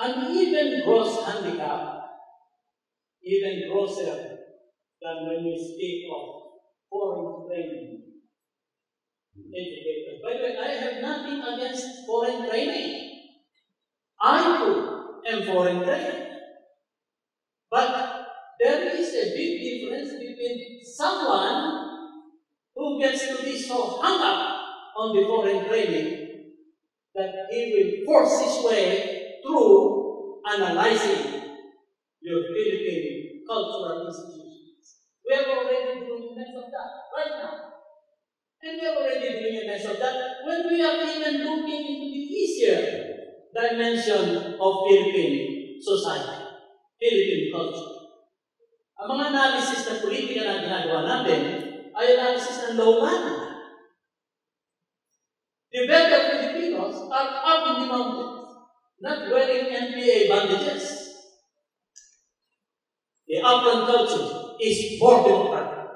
An even gross handicap, even grosser than when we speak of foreign training educators. By the way, I have nothing against foreign training. I too am foreign trained. But there is a big difference between someone who gets to be so hung up on the foreign training that he will force his way through analyzing your Philippine cultural institutions. We are already doing much of that right now. And we are already doing a mess of that when we are even looking into the easier dimension of Philippine society, Philippine culture. Ang mga analysis na politika na ginagawa natin ay analysis ng lowland. The better Filipinos are up in the mountains, not wearing NPA bandages. The upland culture is more democratic.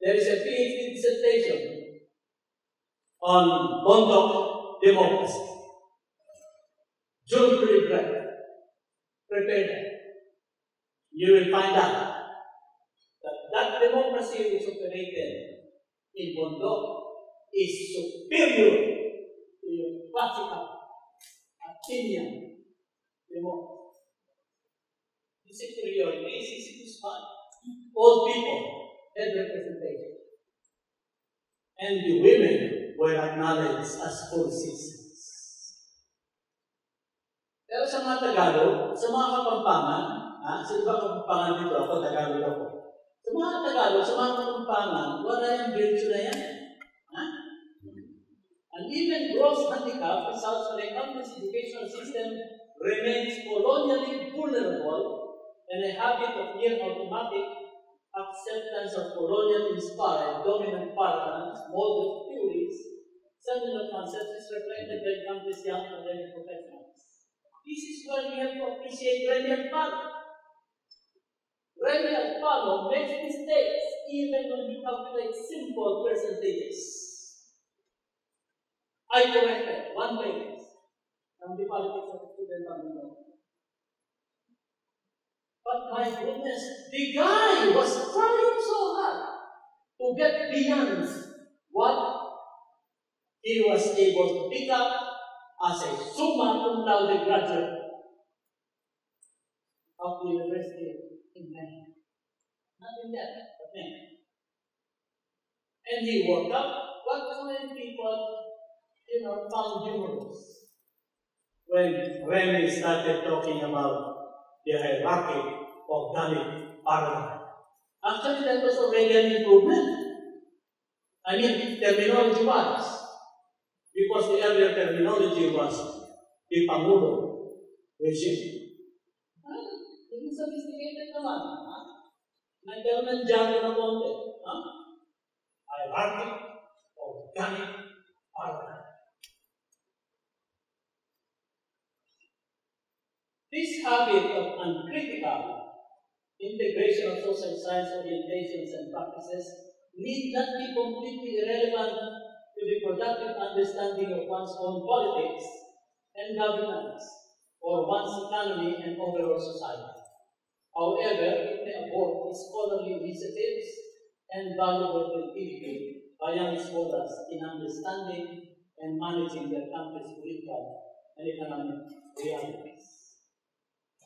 There is a PhD dissertation on Bontoc democracy. June Prill-Brett. Prepare. You will find out that that democracy which operated in Bontoc is superior to your classical Athenian democracy. The superiority is easy to spot. All people had representation. And the women were acknowledged as full citizens. Pero sa mga Tagalog, sa mga Kapampangan, ha, sa iba Kapampangan dito ako, Tagalog ako. Sa mga Tagalog, sa mga Kapampangan, wala yung virtue na yan. Even gross handicap results when a country's educational system remains colonially vulnerable and a habit of near automatic acceptance of colonial-inspired dominant paradigms, model theories, similar concepts is reflected by country's young academic professionals. This is where we have to appreciate Remy Agpalo. Remy Agpalo makes mistakes even when he calculates simple percentages. I corrected one page from the politics of the student of but my goodness, the guy was trying so hard to get beyond what? He was able to pick up as a summa cum laude graduate of the University in Maine. Not in that, but Maine. And he worked so many people, you know, found humorous when Remy started talking about the hierarchy of Dalit Parliament. Actually, that was already an improvement. I mean, terminology-wise. Because the earlier terminology was the Pangulo regime. Ah, hindi sophisticated naman. Ha? Nagkaroon ng jargon na konti. Ha? Hierarchy Parliament. This habit of uncritical integration of social science orientations and practices need not be completely irrelevant to the productive understanding of one's own politics and governance, or one's economy and overall society. However, it may abort scholarly initiatives and valuable creativity by young scholars in understanding and managing their country's political and economic realities.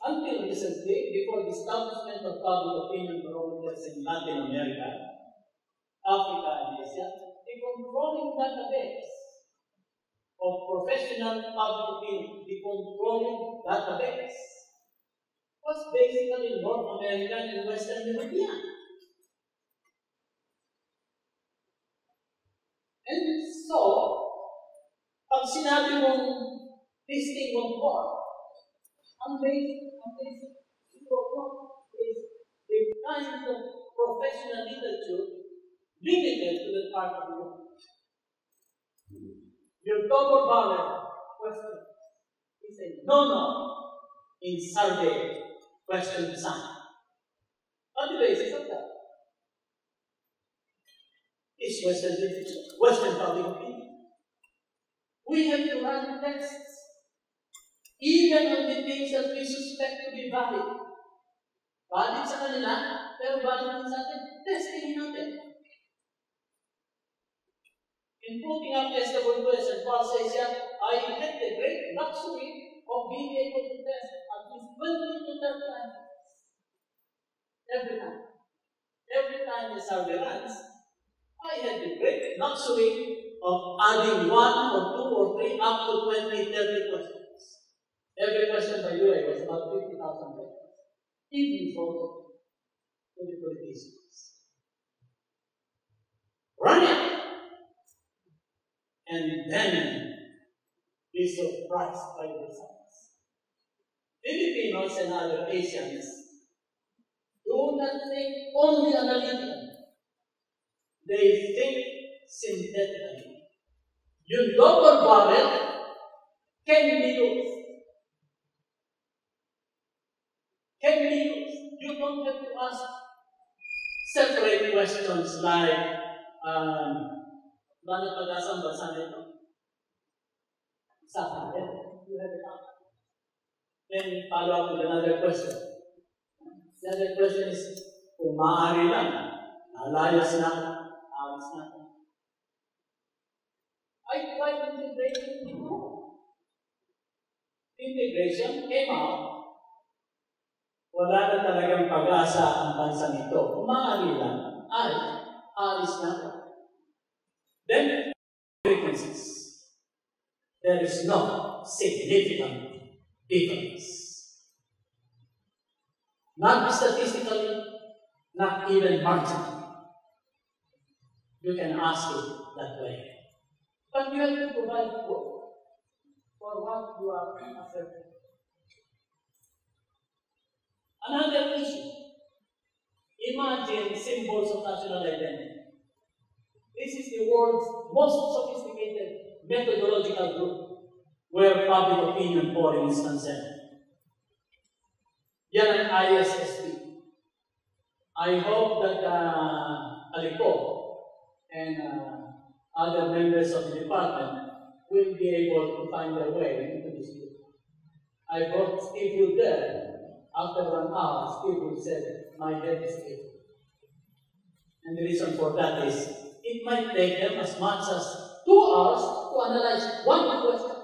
Until recently, before the establishment of public opinion barometers in Latin America, Africa, and Asia, a controlling database of professional public opinion, the controlling database, was basically North American and Western European. And so, pag sinabi mong this thing won't work, ang basic is the kind of professional literature limited to the part of world. Your double barrel question is a no-no in survey question design. On the basis of that, is Western literature, Western public opinion. We have to run tests Even on the things that we suspect to be valid. Valid sa kanila, pero valid din sa atin. Testingin natin. In putting up testable question, Paul says here, I had the great luxury of being able to test at least 20 to 30 times. Every time. Every time the runs, I had the great luxury of adding one or two or three up to 20, 30 questions. Every question, by way, was about 50,000 dollars. Even for the politicians. Run it! And then be surprised by the results. Filipinos and other Asians do not think only analytically. They think synthetically. Yung double barrel can be used can used. You don't have to ask separate questions like, um, Bano pag-asang basa You have it up. Then follow up with another question. The other question is, kung maaari lang, nalayas na, alis na. I tried integration before. Integration came out wala na talagang pag-asa ang bansa nito. Kung maaari lang, ay, alis na. Then, frequencies. There is no significant difference. Not statistically, not even marginally. You can ask it that way. But you have to provide for what you are asserting. Another issue. Imagine symbols of national identity. This is the world's most sophisticated methodological group where public opinion polling is concerned. Yan ang ISSP. I hope that uh, Alico and uh, other members of the department will be able to find their way into this group. I hope will there after one hour, people said, My head is ill. And the reason for that is it might take them as much as two hours to analyze one question.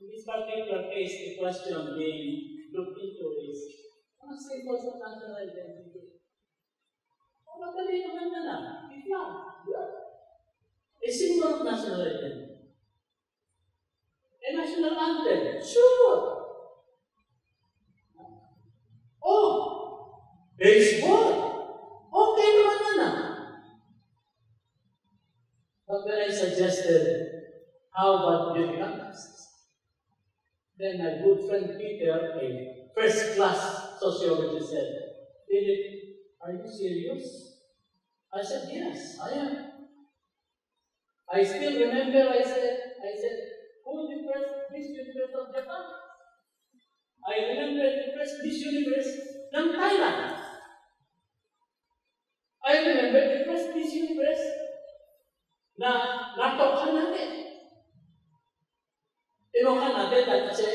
In this particular case, the question being looked into is ano simple sa national identity? O madali naman na lang. Islam. A symbol of national identity. A national anthem. Sure. Oh, baseball. Okay naman na na. But when I suggested, how about contests? Then my good friend Peter, a first class sociologist, said, Philip, are you serious? I said, yes, I am. I still remember I said, I said, who the first Miss Universe of Japan? I remember the first Miss Universe ng Thailand. I remember the first Miss Universe na natokhan natin. Tinokhan natin dahil kasi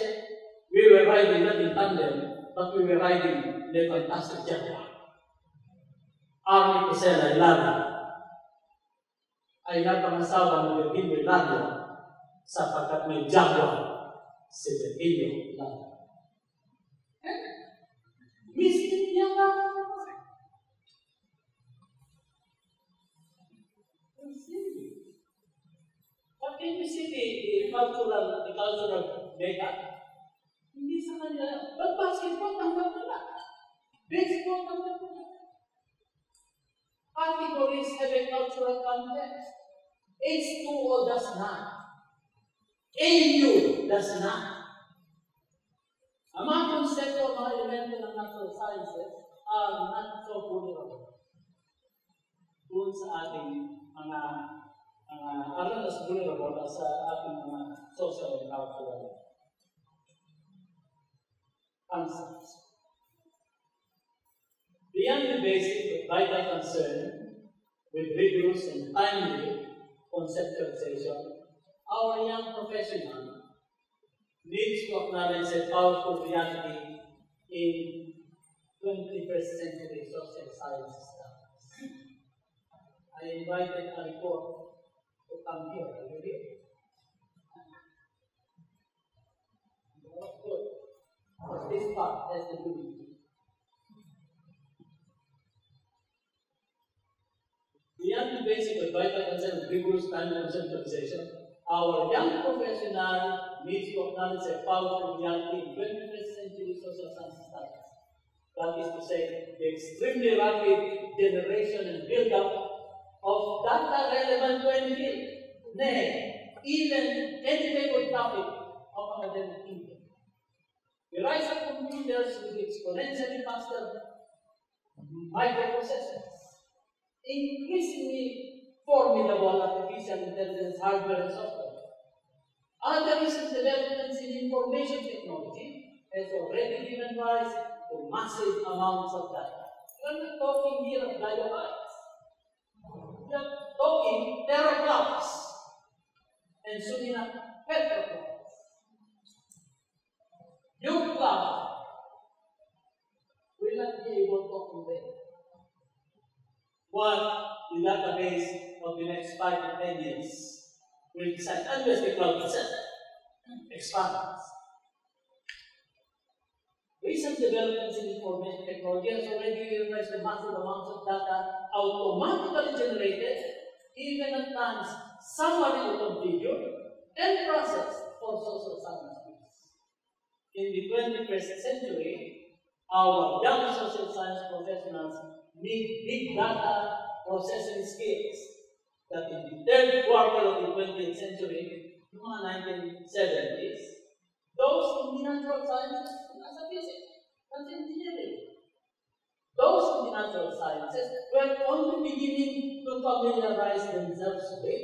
we were riding not in tandem, but we were riding the fantastic Jaguar. Army Pusela Ilada ay napangasawa ng Virgilio Ilada sapagkat may Jaguar si Virgilio Ilada. But can you see the, the cultural, data? Baseball. Categories have a cultural context. H2O does not. AU does not. Konsepto, mga elemento ng natural sciences are not so vulnerable doon sa ating mga mga not as vulnerable as sa ating mga social and cultural concepts. Beyond the basic but vital concern with rigorous and timely conceptualization, our young professionals needs to acknowledge a powerful reality in 21st century social science studies. I invited a report to come here. Here? Good. But this part do with you. Beyond the basic but vital concern of rigorous time conceptualization, our young professional needs to acknowledge a powerful reality in 21st century social science studies. That is to say, the extremely rapid generation and build-up of data relevant to any field, nay, even any favorite topic of academic thinking. The rise of computers with exponentially faster microprocessors, increasingly formidable artificial intelligence hardware and software. Other recent developments in information technology has already given rise to massive amounts of data. We're not talking here of gigabytes. We're talking terabytes and soon enough petabytes. Your cloud will not be able to convey what the database of the next five to ten years will decide unless the cloud itself expands. Recent developments in information technology has already realized the massive amounts of data automatically generated, even at times summarily configured and processed for social science. In the 21st century, our young social science professionals need big data processing skills that in the third quarter of the 20th century, the 1970s, those in the natural sciences, a physics, engineering, those in sciences were only beginning to familiarize themselves with.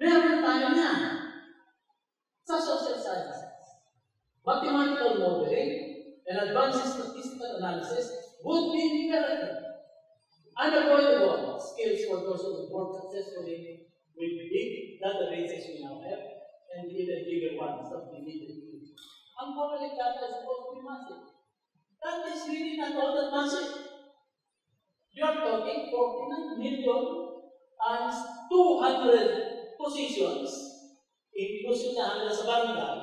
Tayo na sa social sciences. Mathematical modeling and advanced statistical analysis would be imperative, unavoidable skills for those who work successfully with big databases we now have and even bigger ones that we need to use. Ang public data is supposed to be massive. That is really not all that massive. You're talking 49 million times 200 positions, inclusive na hanggang sa barangay,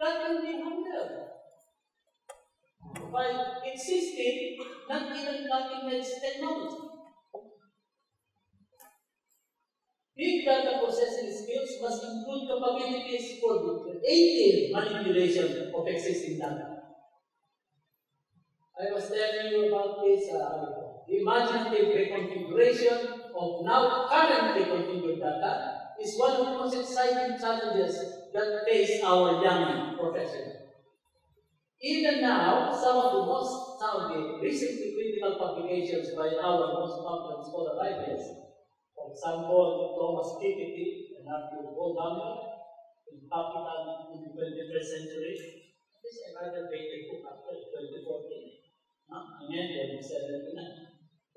that can be handled by existing, not even cutting-edge technology. Big data processing skills must include capabilities for creative manipulation of existing data. I was telling you about this uh, imaginative reconfiguration of now currently configured data is one of the most exciting challenges that face our young professionals. Even now, some of the most sounding recently critical publications by our most popular scholar writers, for example, Thomas Piketty and Arthur Goldhammer in Capital in the 21st Century, this is another dated book after 2014, uh, amended in 79,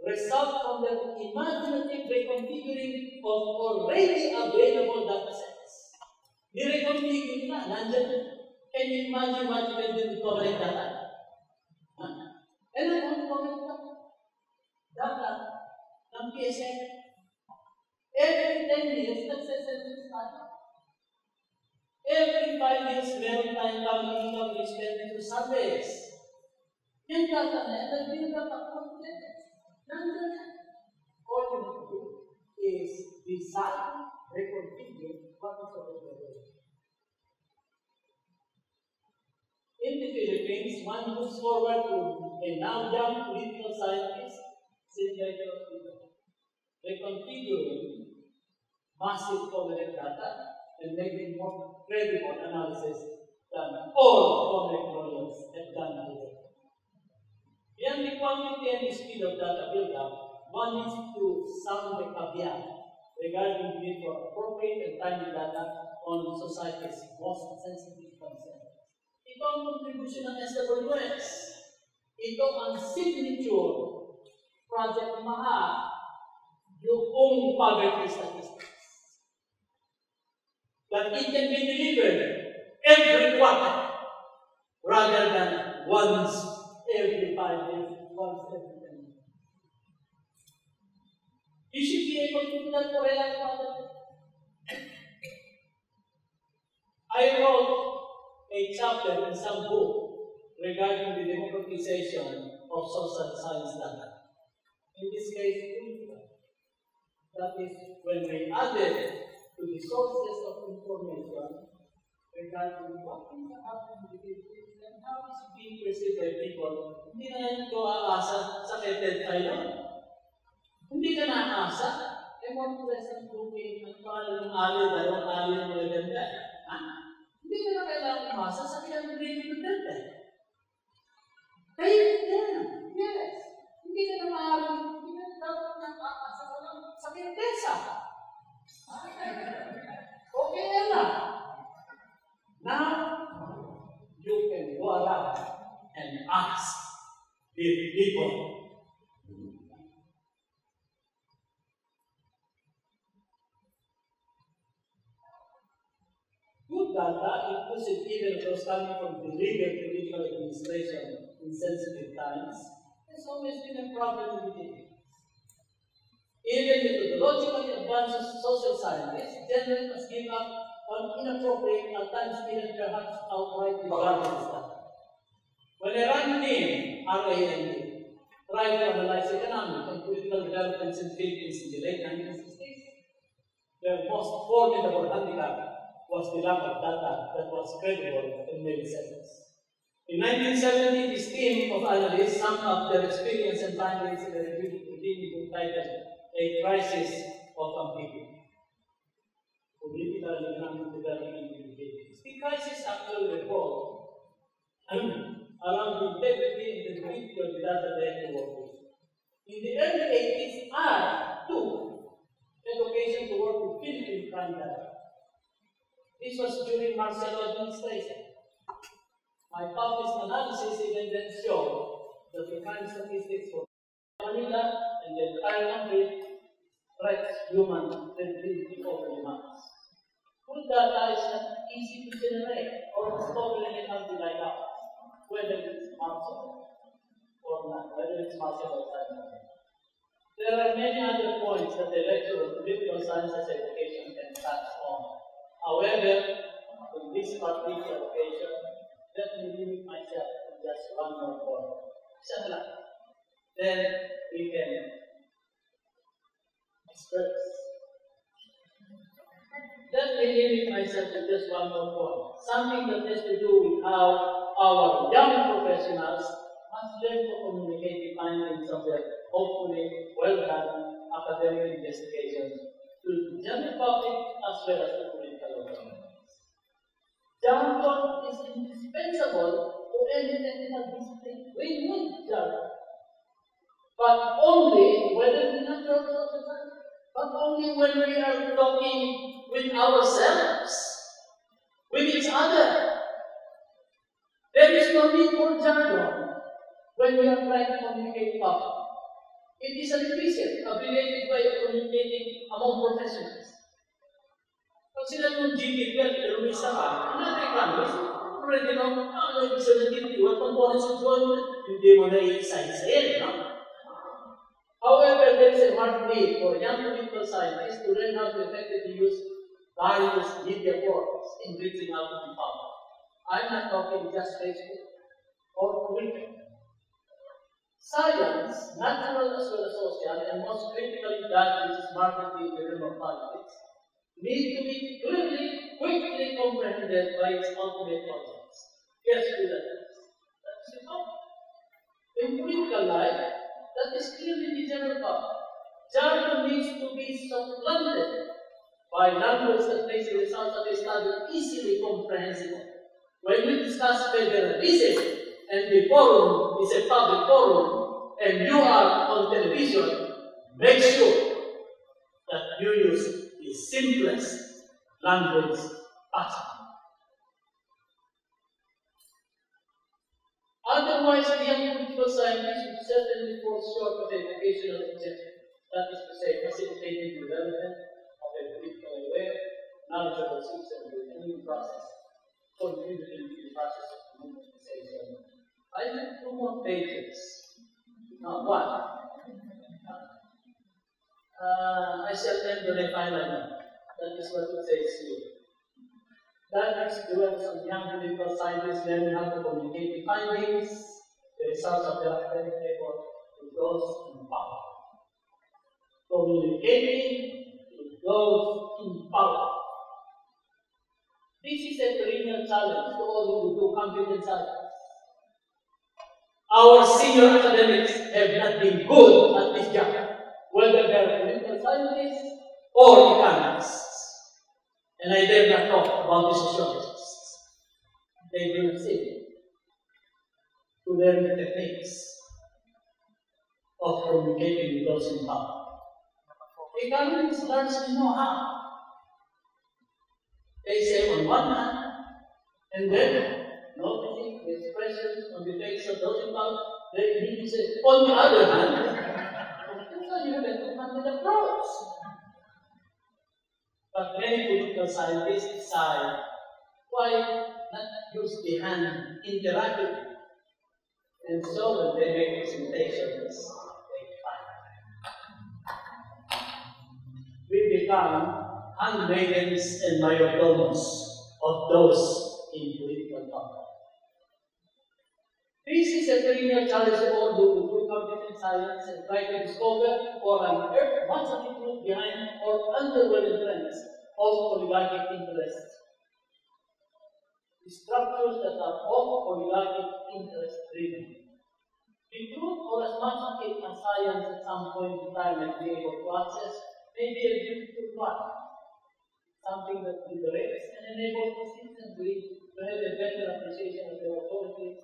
result from the imaginative reconfiguring of already available data sets. Nireconfigure na, nandyan na. Can you imagine what with public data? Huh? And not only public data, data ng PSA. Every 10 years, nagsasalit tayo. Every 5 years, meron tayong family income expenditure surveys. Yung data na yan, nag-build up ako Nandun na. All you have to do is design, reconfigure what is already In the Philippines, one looks forward to a now young political scientist, Senator reconfiguring massive public data and making more credible analysis than all public lawyers have done today. Beyond the quantity and the speed of data build-up, one needs to sound the caveat regarding the need for appropriate and timely data on society's most sensitive concerns. Ito ang contribution ng SWS. Ito ang signature project MAHA, yung poverty statistics. That it can be delivered every quarter rather than once every five days, once every ten days. You should be able to do that for a life father. I wrote a chapter in some book regarding the democratization of social science data. In this case, that is when we added to the sources of information regarding what is happening with it and how it's being perceived by people, hindi na yan ko aasa sa keted tayo. Hindi ka naasa. Eh, more pleasant looking at parang yung alin, dalawang alin mo maganda. Ha? Hindi ka na kailangan umasa sa kanyang grade Duterte. Kayo din. Yes. Hindi ka na maaaring, hindi ka na dapat nakakasa ka lang sa kentesa. Okay na. Now, you can go around and ask the people even coming from the legal judicial administration in sensitive times, has always been a problem with it. Even methodologically advanced social scientists generally must give up on inappropriate, at times even perhaps outright regardless data. When a RAND team, R-A-N-D, tried to analyze economic and political developments in Philippines in the late 1960s, their most formidable handicap was the lack of data that was credible in many sense. In 1970, this team of analysts summed up their experience and findings in a review titled A Crisis of Ambiguity. Political and the crisis actually revolved around the integrity and the validity of the data they had work with. In the early 80s, I, too, had occasion to work with Philippine crime data. This was during Marcelo administration. My published analysis even then showed that the crime statistics for Manila and the entire country threats human tranquility over months. Good data is not easy to generate or discover in country like ours, whether it's Marcelo or not, whether it's Marcelo or not. There are many other points that the lecture of political sciences education can touch on. However, in this particular occasion, let me limit myself to just one more point. Isang Then we can express. Let me limit myself to just one more point. Something that has to do with how our young professionals must learn to communicate the findings of their hopefully well done academic investigations to the general public as well as the. Jargon is indispensable to any technical discipline. We need jargon. But only whether we not but only when we are talking with ourselves, with each other. There is no need for jargon when we are trying to communicate public. It is an efficient, abbreviated way of communicating among professionals. Pag sila yung GDP at ilumisa ka, Amerikano, already know, ano ibig sabihin dito, what components of employment, hindi mo na i-isa-isa no? However, there is a hard need for young political scientists to learn how to effectively use various media forms in reaching out to the public. I'm not talking just Facebook or Twitter. Science, natural as well as social, and most critically that which is markedly in the realm of politics, need to be clearly, quickly comprehended by its ultimate audience. Guess who that is? The. In political life, that is clearly the general public. Jargon needs to be supplanted by language that makes the results of a study easily comprehensible. When we discuss federalism, and the forum is a public forum, and you are on television, make sure that you use the simplest language possible. Otherwise, the young political scientists would certainly fall short of the educational objective, that is to say, facilitating the development of a politically aware, knowledgeable system with a new process. contributing to the process of democratization. I have two more pages. Now, one. Uh, I shall with a final one. That is what it says here. That experience of young political scientists learning how to communicate the findings, the results of their academic effort to those in power. Communicating to those in power. This is a perennial challenge for all who do computer science. Our senior academics have not been good at this job, scientists or economists. And I dare not talk about the sociologists. They do not to learn the techniques of communicating with those in power. Economists largely know how. They say on one hand, and then noticing the expressions on the face of those in power, they immediately say, on the other hand, so you have a two-handed approach. But many political scientists say, why not use the hand interactively? And so when they make presentations, they find. We become handmaidens and majordomos of those in political power. This is a perennial challenge to all who and try to discover or unearth of the truth behind or underlying trends of oligarchic interests. The structures that are all oligarchic interest driven. The truth, or as much of as science at some point in time might be able to access, may be a beautiful one, something that liberates and enables citizenry to have a better appreciation of their authorities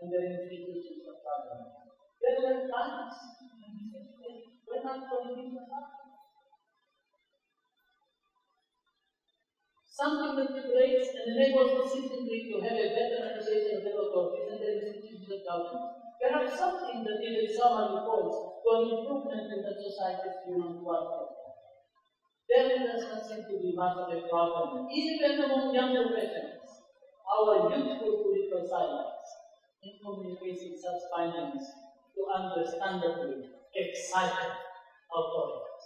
and their institutions of government. There were times when not politics Something that liberates and enables the citizenry to have a better appreciation of their authorities and their institutions of government. Perhaps something that even summary points to an improvement in the society's human welfare. There does not seem to be much of a problem, even among young professionals. Our youthful political science in communicating such findings to understandably excited authorities.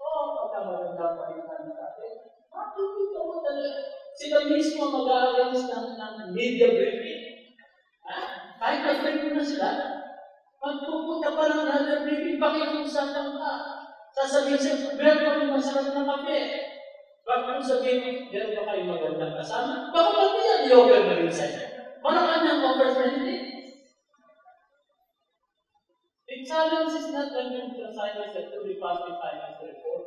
Oh, pagkamagandang palitan sa atin, makikita mo talaga, sila mismo mag-aalis ng, ng media briefing. Ha? Kahit na-briefing na sila, magpupunta pa ng another briefing, pakikiusapan ka. Sasabihin siya, meron kami masarap na kape. Bakit sabihin, meron ba kayong magandang kasama? Baka pati yan, i-offer na rin sa'yo. Marami ng offers na The challenge is not when the scientists that truly pass the finance report.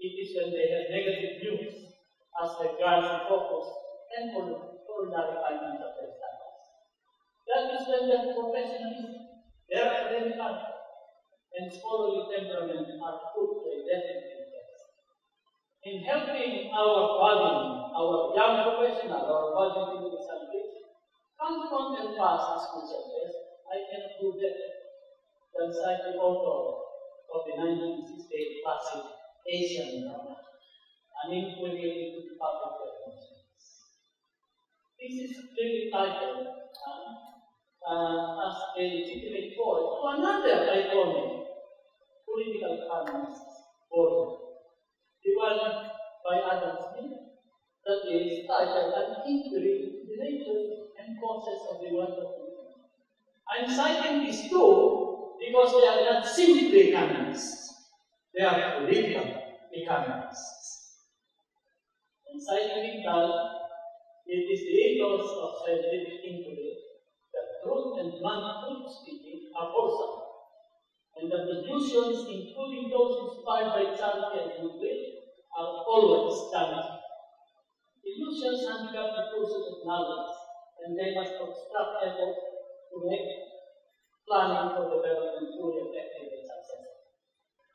It is when they have negative news as regards the focus and ordinary finance of their standards. That is when their professionalism, their academic and scholarly temperament are put to a definite test. In helping our budding, our young professional, our budding clinical scientists, confront and pass this concept test, I cannot do better cite the author of the 1968 classic Asian drama, an into public relations. This is clearly titled uh, uh, as a legitimate call to another iconic political economist, Gordon, the one by Adam Smith, that is titled An Inquiry into the Nature and Causes of the World of I'm citing these two because they are not simply economists, they are political economists. In citing Wittgenstein, it is the ethos of scientific inquiry that truth and non-truth speaking are wholesome, and that illusions, including those inspired by charity and goodwill, are always damaging. Illusions handicap the pursuit of knowledge, and they must obstruct effort to make planning for development fully effective and successful.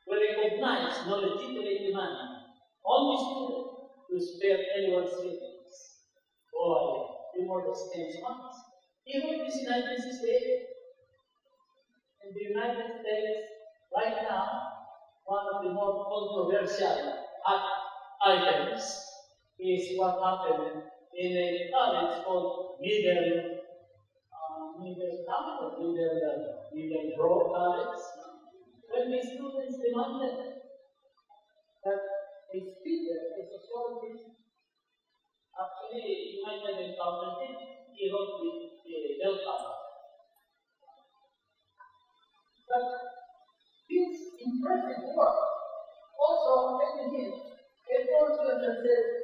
We recognize no legitimate demand on the to spare anyone's feelings or immortal stage months. He wrote this in 1968. In the United States, right now, one of the more controversial items is what happened in a college called Middle, uh, Middle College, Middle, uh, Middle Broad College, when the students demanded that a speaker, a sociologist, actually, you might have encountered it, he wrote the. But this impressive work also taken him a portion that says,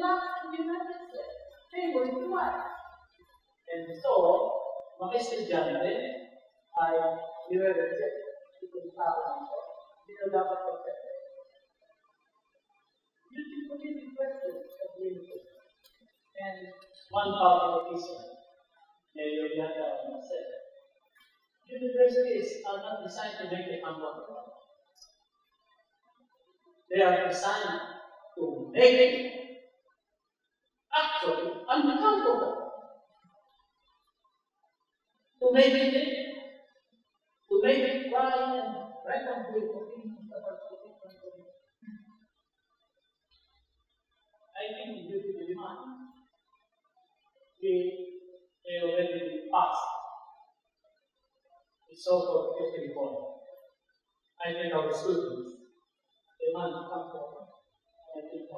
and the the States. They were white. And so, estudyante ay nire-reject itong tao nito. Hindi na dapat accept. Beautifully requested at the university. And one public official, Mayor Yaka said, universities are not designed to make it uncomfortable. They are designed to make it actually uncomfortable. To make it to make it cry and about the different I think due to the demand, we they already passed. The so-called fifty reform. I think our students demand comfort, and I think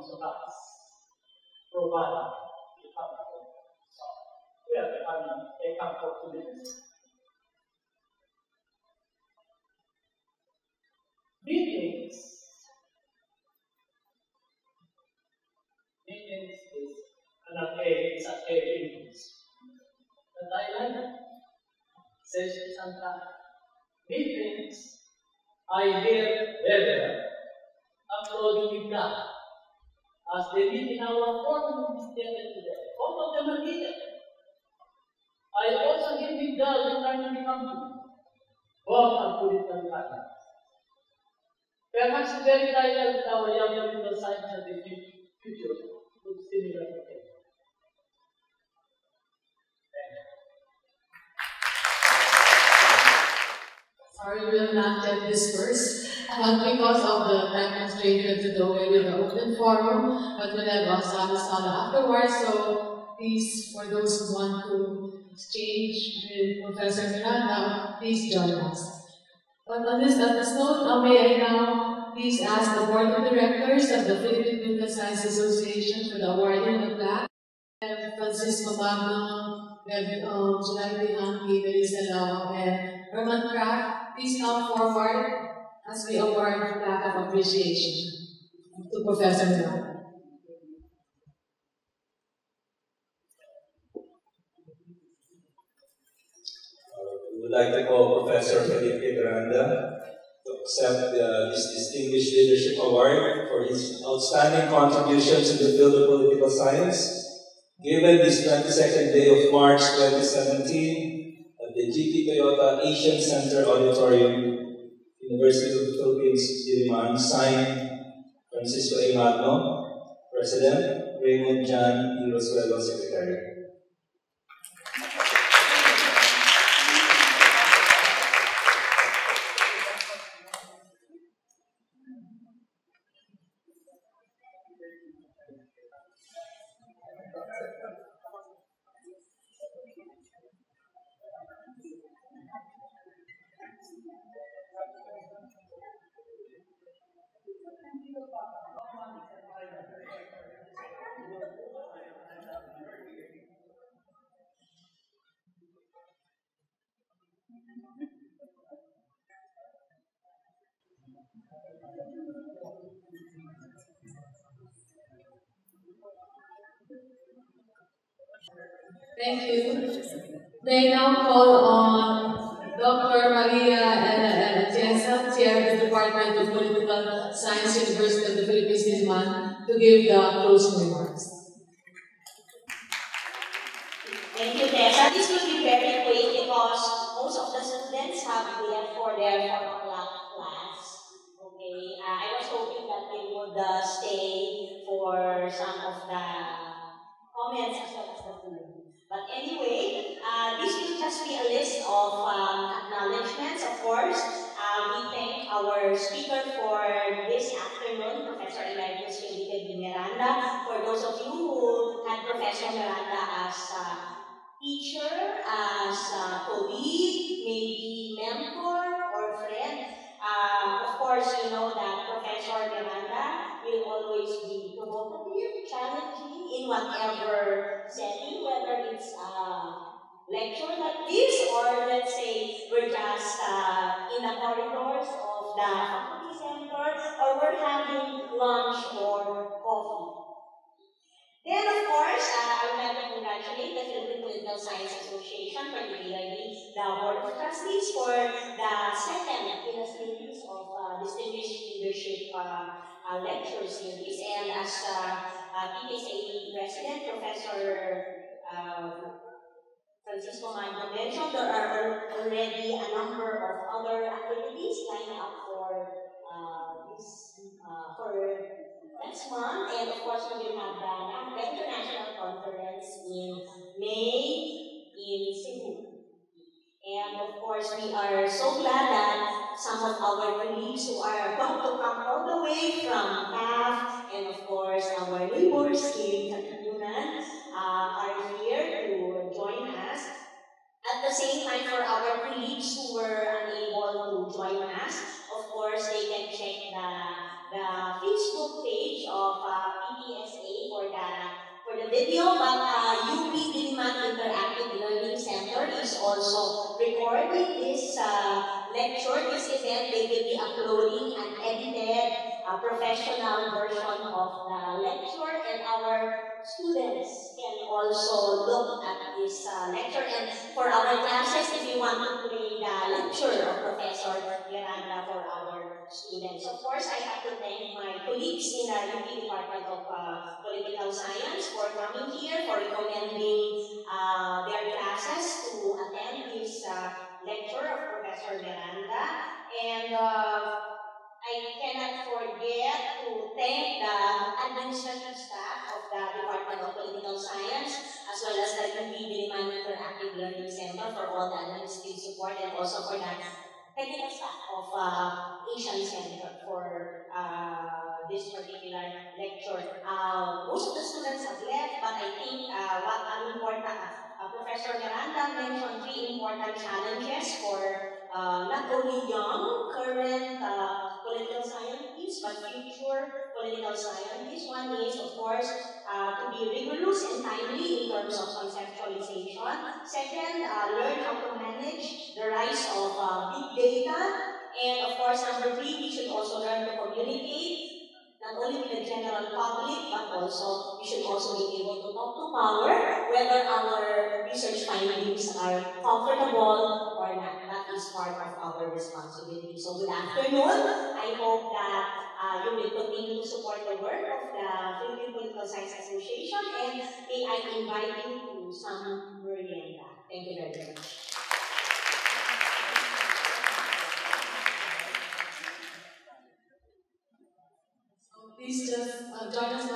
most of us provide the comfort. So we are becoming a comfort community. Meetings. Meetings is an archaic, it's archaic like it. Says Santa. Meetings, I hear ever uploading with God. As they meet in our forum is gathered today. Both of them are needed. I also hear with God returning the company. Both are political partners. Perhaps the very title that our young political science of the future looks similar Sorry, we will not get dispersed. But because of the time constraint to the way with the open forum, but we'll have a sala afterwards. So please, for those who want to exchange with Professor Miranda, please join us. But on this, on this note, uh, may I now please ask the Board of Directors of the Philippine Political Science Association for the awarding of the plaque. We have Francisco Magno, we have um, Julio Teehankee, Melissa Lau, and Herman Kraft. Please come forward as we award the plaque of appreciation to Professor Miranda. We would like to call Professor Felipe Miranda to accept uh, this Distinguished Leadership Award for his outstanding contributions in the field of political science. Given this 22nd day of March 2017 at the GT Toyota Asian Center Auditorium, University of the Philippines, Diliman, signed Francisco A. President, Raymond John E. Rosuelo, Secretary. Closing remarks. Thank you, Tessa. This will be very quick because most of the students have left for their 4 o'clock class. Okay, uh, I was hoping that they would uh, stay for some of the comments as well as the food. But anyway, uh, this will just be a list of um, acknowledgements, of course. Uh, we thank our speaker for this afternoon, Professor Felipe B. Miranda. For those of you who had Professor Miranda as a teacher, as a colleague, maybe mentor or friend, uh, of course, you know that Professor Miranda will always be provocative, challenging in whatever setting, whether it's a lecture like this, or let's say we're just uh, in the corridors of the or we're having lunch or coffee. Then, of course, uh, I would like to congratulate the Philippine Political Science Association, particularly the Board of Trustees, for the second in a series of uh, distinguished leadership uh, uh, lecture series. And as uh, uh, PPSA President, Professor uh, Francisco Magno mentioned, there are already a number of other activities lined up for uh, uh, for next month, and of course we will have the, international conference in May in Cebu. And of course, we are so glad that some of our colleagues who are about to come all the way from PAF and of course our neighbors in Katipunan uh, are here to join us. At the same time, for our colleagues who were unable to join us, course, they can check the, the Facebook page of uh, PPSA for the for the video, but uh, UP Diliman Interactive Learning Center is also recording this uh, lecture, this event. They will be uploading an edited uh, professional version of the lecture, and our students can also look at this uh, lecture. And for our classes, if you want to play the lecture of Professor Miranda for our students. Of course, I have to thank my colleagues in the UP Department of uh, Political Science for coming here, for recommending uh, their classes to attend this uh, lecture of Professor Miranda. And uh, I cannot forget to thank the administrative staff the Department of Political Science, as well as the UP Diliman Interactive Learning Center for all the administrative support and also for the technical staff of uh, Asian Center for uh, this particular lecture. Uh, most of the students have left, but I think uh, what an important, uh, Professor Miranda mentioned three important challenges for uh, not only young, current uh, political scientists, but future political scientists. One is, of course, uh, to be rigorous and timely in terms of conceptualization. Second, uh, learn how to manage the rise of uh, big data. And of course, number three, we should also learn to communicate not only with the general public, but also we should also be able to talk to power, whether our research findings are comfortable or not. Is part of our responsibility. So good afternoon. I hope that uh, you will continue to support the work of the Philippine Political Science Association and I invite you to some merienda. Thank you very much. Please just uh, join us